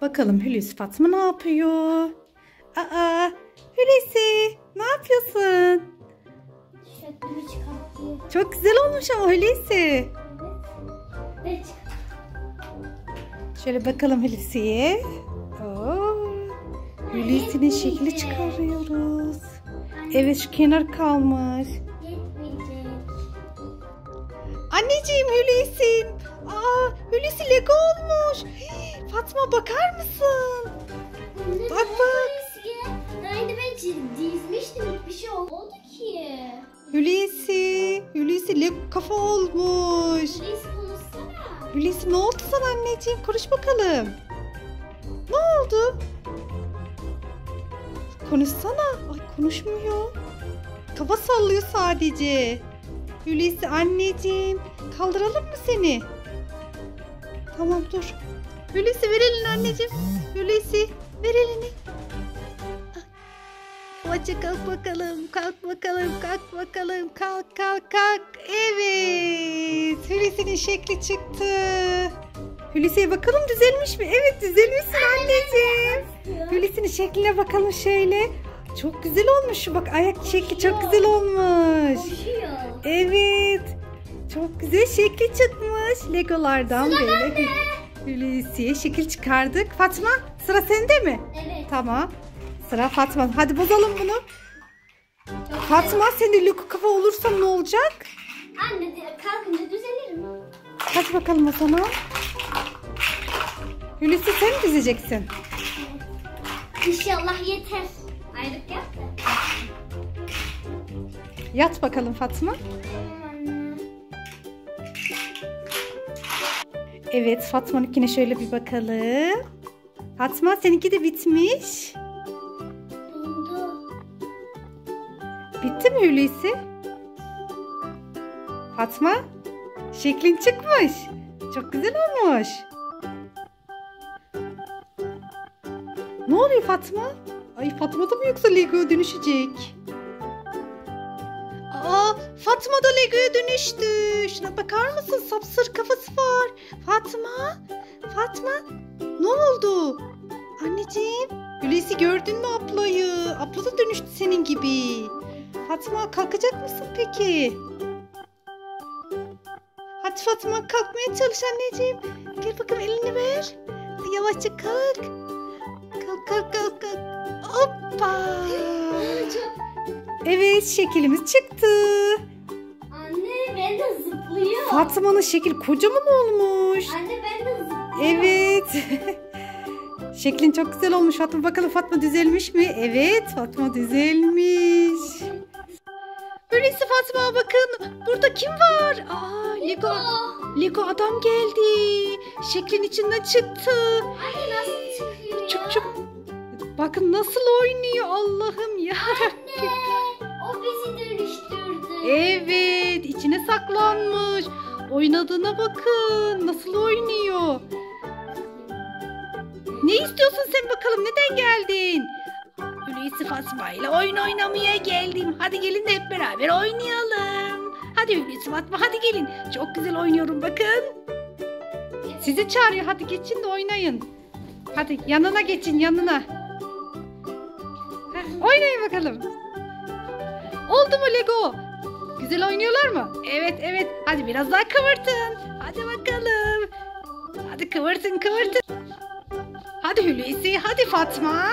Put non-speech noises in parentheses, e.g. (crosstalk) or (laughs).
Bakalım Hulusi Fatma ne yapıyor? Aa, Hulusi ne yapıyorsun? Çok güzel olmuş ama Hulusi. Şöyle bakalım Hulusi'ye. Hulusi'nin şekli çıkarıyoruz. Evet şu kenar kalmış. Anneciğim Hulusi. Aa Hulusi Lego olmuş. Hii, Fatma bakar mısın? Bak, bak. Daha önce ben çiz- dizmiştim. Hiçbir şey olmadı ki. Hulusi. Hulusi Lego kafa olmuş. Reis konuşsana. Hulusi ne oldu sana anneciğim? Konuş bakalım. Ne oldu? Konuşsana. Ay konuşmuyor. Kafa sallıyor sadece. Hulusi anneciğim. Kaldıralım mı seni? Tamam dur. Hulusi ver elini anneciğim. Hulusi ver elini. Yavaşça kalk bakalım. Kalk bakalım. Kalk bakalım. Kalk kalk kalk. Evet. Hulusi'nin şekli çıktı. Hulusi'ye bakalım düzelmiş mi? Evet düzelmişsin anneciğim. Hulusi'nin şekline bakalım şöyle. Çok güzel olmuş bak ayak şekli çok güzel olmuş. Evet. Çok güzel şekli çıkmış. Legolardan böyle Hulusi'ye şekil çıkardık. Fatma sıra sende mi? Evet. Tamam. Sıra Fatma. Hadi bozalım bunu. Çok Fatma sen de kafa olursan ne olacak? Anne kalkınca düzelir mi? Hadi bakalım o zaman. Hulusi sen mi dizeceksin? İnşallah yeter. Ayrık yap da. Yat bakalım Fatma. Evet Fatma'nınkine şöyle bir bakalım. Fatma seninki de bitmiş. Bitti mi Hulusi? Fatma şeklin çıkmış. Çok güzel olmuş. Ne oluyor Fatma? Ay Fatma da mı yoksa Lego'ya dönüşecek? Aa Fatma da Lego'ya dönüştü. Şuna bakar mısın? Sapsır kafası var. Fatma, ne oldu? Anneciğim, Hulusi gördün mü ablayı? Abla da dönüştü senin gibi. Fatma kalkacak mısın peki? Hadi Fatma kalkmaya çalış anneciğim. Gel bakalım elini ver. Yavaşça kalk. Kalk kalk kalk kalk. Hoppa. Evet şeklimiz çıktı. Anne ben de zıplıyor. Fatma'nın şekil kocaman olmuş. Anne ben de. Evet. (laughs) Şeklin çok güzel olmuş Fatma. Bakalım Fatma düzelmiş mi? Evet Fatma düzelmiş. Öyleyse Fatma bakın. Burada kim var? Aa Lego. Lego adam geldi. Şeklin içinden çıktı. Anne nasıl çıkıyor? Çık çık. Bakın nasıl oynuyor Allah'ım ya. Anne o bizi dönüştürdü. Evet içine saklanmış. Oynadığına bakın. Nasıl oynuyor. Ne istiyorsun sen bakalım? Neden geldin? Hulusi Fatma ile oyun oynamaya geldim. Hadi gelin de hep beraber oynayalım. Hadi Hulusi Fatma hadi gelin. Çok güzel oynuyorum bakın. Sizi çağırıyor. Hadi geçin de oynayın. Hadi yanına geçin yanına. Heh, oynayın bakalım. Oldu mu Lego? Güzel oynuyorlar mı? Evet evet. Hadi biraz daha kıvırtın. Hadi bakalım. Hadi kıvırtın kıvırtın. Hadi Hulusi, hadi Fatma.